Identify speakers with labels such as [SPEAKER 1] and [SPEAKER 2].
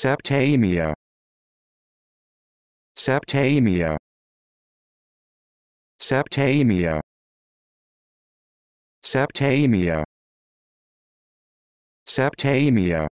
[SPEAKER 1] Septamia. Septamia. Septamia. Septamia. Septamia.